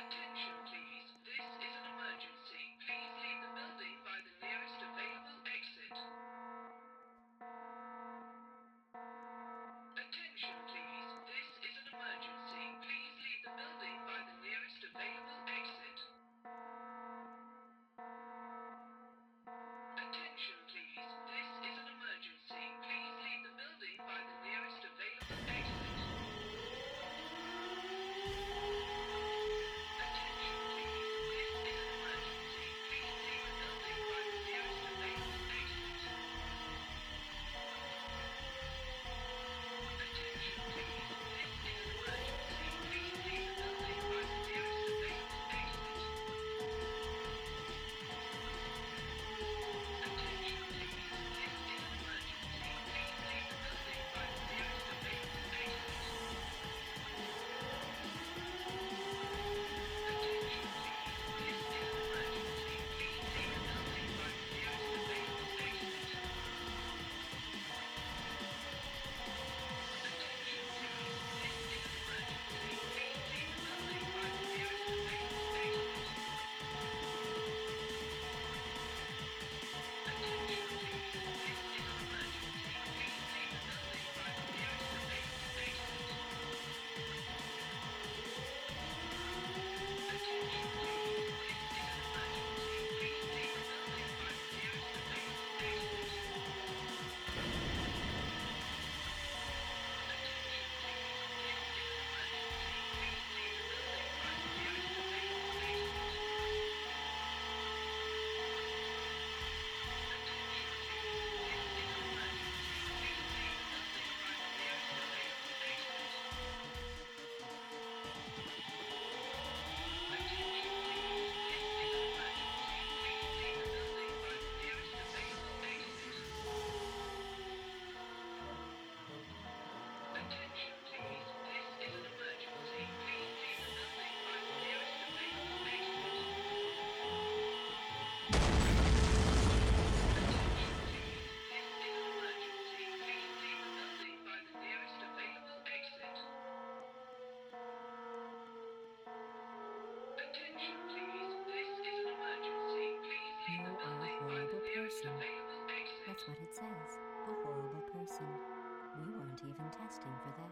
Attention please, this is testing for that.